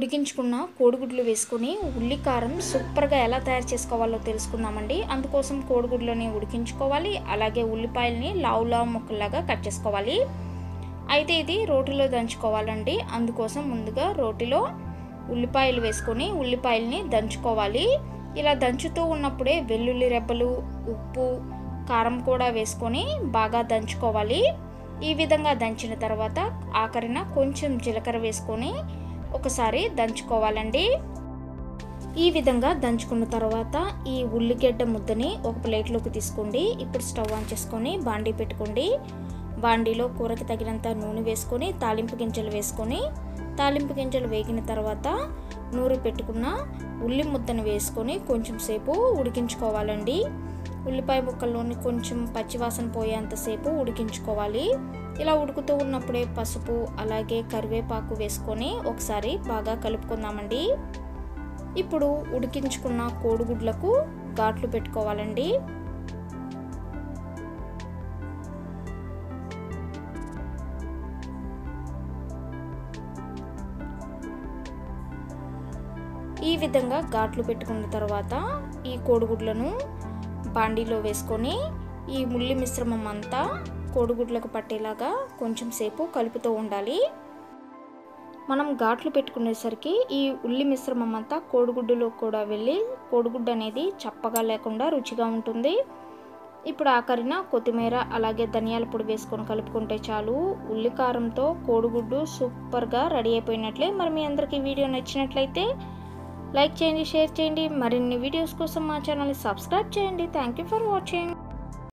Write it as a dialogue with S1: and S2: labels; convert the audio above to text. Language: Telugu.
S1: ఉడికించుకున్న కోడిగుడ్లు వేసుకుని ఉల్లి కారం సూపర్గా ఎలా తయారు చేసుకోవాలో తెలుసుకుందామండి. అందుకోసం కోడిగుడ్లని ఉడికించుకోవాలి. అలాగే ఉల్లిపాయలని లావులా లావు ముక్కల్లాగా కట్ చేసుకోవాలి. అయితే ఇది రోటిలో దంచుకోవాలండి. అందుకోసం ముందుగా రోటిలో ఉల్లిపాయలు వేసుకొని ఉల్లిపాయలని దంచుకోవాలి. ఇలా దంచుతూ ఉన్నప్పుడే వెల్లుల్లి రెబ్బలు ఉప్పు కారం కూడా వేసుకొని బాగా దంచుకోవాలి. ఈ విధంగా దంచిన తర్వాత ఆఖరిన కొంచెం జీలకర్ర వేసుకొని ఒకసారి దంచుకోవాలండి. ఈ విధంగా దంచుకున్న తర్వాత ఈ ఉల్లిగడ్డ ముద్దని ఒక ప్లేట్లోకి తీసుకోండి. ఇప్పుడు స్టవ్ ఆన్ చేసుకొని బాండీ పెట్టుకోండి. బాండీలో కూరకి తగినంత నూనె వేసుకొని తాలింపు గింజలు వేసుకొని తాలింపు గింజలు వేగిన తర్వాత నూరి పెట్టుకున్న ఉల్లి ముద్దను వేసుకొని కొంచెం సేపు ఉడికించుకోవాలండి. ఉల్లిపాయ ముక్కల్లోని కొంచెం పచ్చివాసన పోయేంతసేపు ఉడికించుకోవాలి. ఇలా ఉడుకుతూ ఉన్నప్పుడే పసుపు అలాగే కరివేపాకు వేసుకొని ఒకసారి బాగా కలుపుకుందామండి. ఇప్పుడు ఉడికించుకున్న కోడిగుడ్లకు ఘాట్లు పెట్టుకోవాలండి. ఈ విధంగా ఘాట్లు పెట్టుకున్న తర్వాత ఈ కోడిగుడ్లను బాండీలో వేసుకొని ఈ ముల్లి మిశ్రమం అంతా కోడిగుడ్లకు పట్టేలాగా కొంచెం సేపు కలుపుతూ ఉండాలి. మనం ఘాట్లు పెట్టుకునేసరికి ఈ ఉల్లి మిశ్రమం అంతా కోడిగుడ్డులో కూడా వెళ్ళి కోడిగుడ్డు అనేది చప్పగా లేకుండా రుచిగా ఉంటుంది. ఇప్పుడు ఆఖరిన కొత్తిమీర అలాగే ధనియాల పొడి వేసుకొని కలుపుకుంటే చాలు. ఉల్లి కారంతో కోడిగుడ్డు సూపర్గా రెడీ అయిపోయినట్లే. మరి మీ అందరికీ వీడియో నచ్చినట్లయితే లైక్ చేయండి షేర్ చేయండి. మరిన్ని వీడియోస్ కోసం మా ఛానల్ని సబ్స్క్రైబ్ చేయండి. Thank you for watching